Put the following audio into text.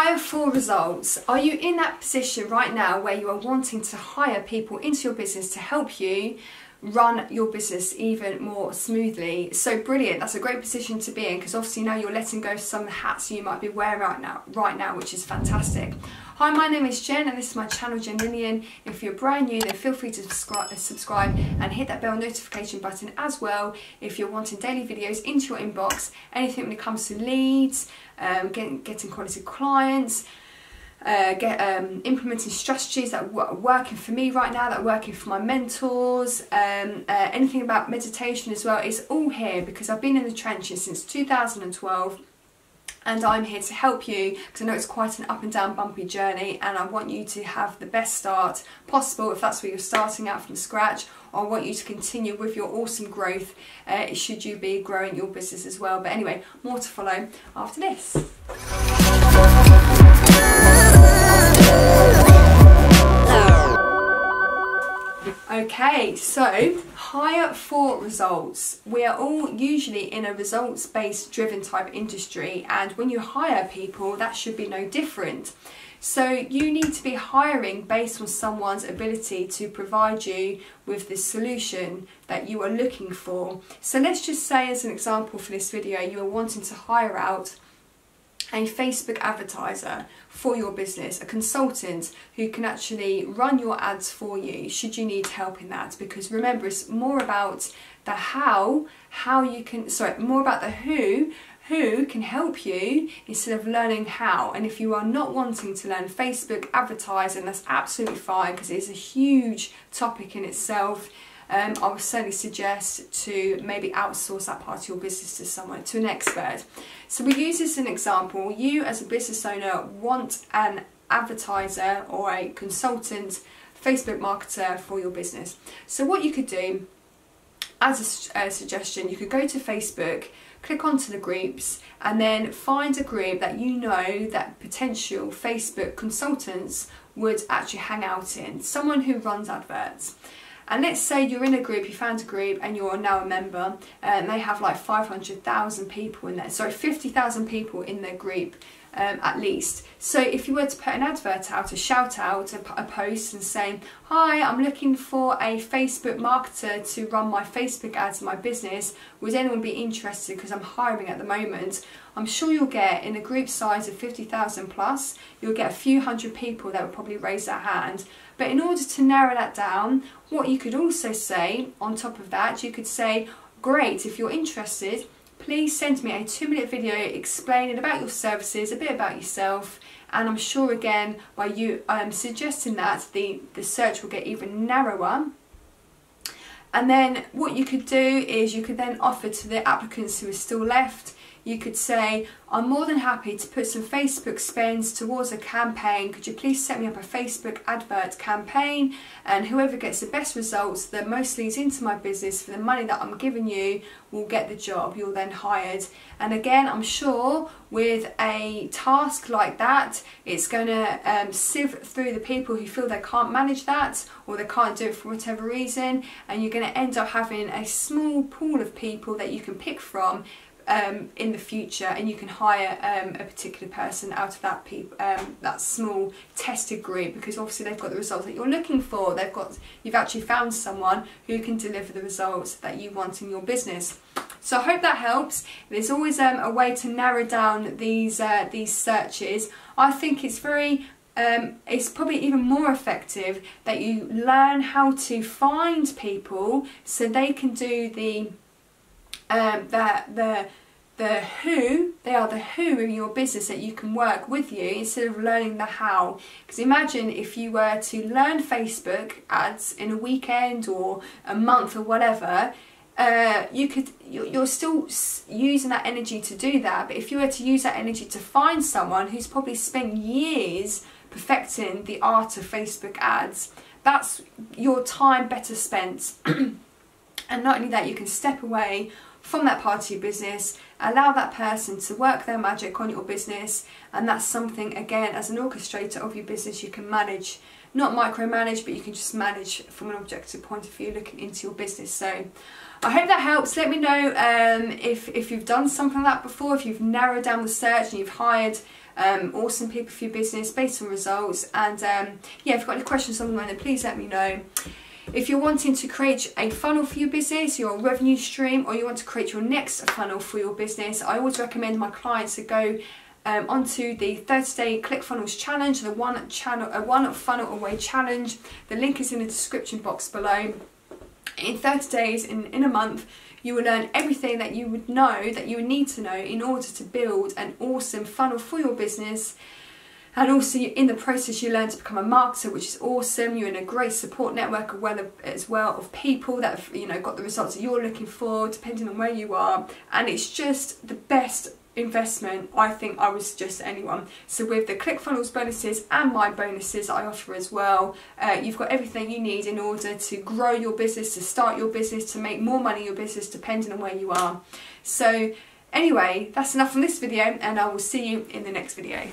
Hire for results. Are you in that position right now where you are wanting to hire people into your business to help you run your business even more smoothly. So brilliant, that's a great position to be in because obviously now you're letting go some hats you might be wearing right now, right now, which is fantastic. Hi, my name is Jen and this is my channel Jen Lillian. If you're brand new then feel free to subscribe and hit that bell notification button as well if you're wanting daily videos into your inbox, anything when it comes to leads, um, getting, getting quality clients, uh, get um, implementing strategies that are working for me right now, that are working for my mentors, um, uh, anything about meditation as well. It's all here because I've been in the trenches since 2012 and I'm here to help you because I know it's quite an up and down bumpy journey and I want you to have the best start possible if that's where you're starting out from scratch I want you to continue with your awesome growth uh, should you be growing your business as well but anyway more to follow after this. Okay, so hire for results. We are all usually in a results based driven type industry, and when you hire people, that should be no different. So you need to be hiring based on someone's ability to provide you with the solution that you are looking for. So let's just say as an example for this video, you are wanting to hire out a Facebook advertiser for your business, a consultant who can actually run your ads for you should you need help in that because remember it's more about the how, how you can, sorry, more about the who, who can help you instead of learning how. And if you are not wanting to learn Facebook advertising, that's absolutely fine because it's a huge topic in itself um, I would certainly suggest to maybe outsource that part of your business to someone, to an expert. So we use this as an example. You as a business owner want an advertiser or a consultant Facebook marketer for your business. So what you could do as a, a suggestion, you could go to Facebook, click onto the groups and then find a group that you know that potential Facebook consultants would actually hang out in. Someone who runs adverts. And let's say you're in a group, you found a group and you're now a member uh, and they have like 500,000 people in there, sorry, 50,000 people in their group um, at least. So if you were to put an advert out, a shout out, a, a post and saying, hi, I'm looking for a Facebook marketer to run my Facebook ads in my business, would anyone be interested because I'm hiring at the moment, I'm sure you'll get in a group size of 50,000 plus, you'll get a few hundred people that will probably raise their hand. But in order to narrow that down, what you could also say on top of that, you could say, great, if you're interested, please send me a two minute video explaining about your services, a bit about yourself, and I'm sure again by you um, suggesting that the, the search will get even narrower. And then what you could do is you could then offer to the applicants who are still left you could say, I'm more than happy to put some Facebook spends towards a campaign. Could you please set me up a Facebook advert campaign? And whoever gets the best results, that most leads into my business for the money that I'm giving you, will get the job. You're then hired. And again, I'm sure with a task like that, it's going to um, sieve through the people who feel they can't manage that or they can't do it for whatever reason. And you're going to end up having a small pool of people that you can pick from um, in the future and you can hire um, a particular person out of that um, that small tested group because obviously they've got the results that you're looking for. They've got you've actually found someone who can deliver the results that you want in your business. So I hope that helps. There's always um, a way to narrow down these uh, these searches. I think it's very um, it's probably even more effective that you learn how to find people so they can do the um, the, the, the who, they are the who in your business that you can work with you instead of learning the how. Because imagine if you were to learn Facebook ads in a weekend or a month or whatever, uh, you could you're still using that energy to do that but if you were to use that energy to find someone who's probably spent years perfecting the art of Facebook ads that's your time better spent and not only that you can step away from that part of your business, allow that person to work their magic on your business, and that's something, again, as an orchestrator of your business, you can manage. Not micromanage, but you can just manage from an objective point of view looking into your business. So I hope that helps. Let me know um, if, if you've done something like that before, if you've narrowed down the search and you've hired um, awesome people for your business based on results. And um, yeah, if you've got any questions on the moment, please let me know. If you're wanting to create a funnel for your business, your revenue stream, or you want to create your next funnel for your business, I always recommend my clients to go um, onto the 30 day ClickFunnels challenge, the one channel, uh, one funnel away challenge. The link is in the description box below. In 30 days, in, in a month, you will learn everything that you would know that you would need to know in order to build an awesome funnel for your business and also in the process you learn to become a marketer which is awesome you're in a great support network as well of people that have you know got the results that you're looking for depending on where you are and it's just the best investment I think I would suggest to anyone. So with the ClickFunnels bonuses and my bonuses I offer as well, uh, you've got everything you need in order to grow your business, to start your business, to make more money in your business depending on where you are. So anyway, that's enough from this video and I will see you in the next video.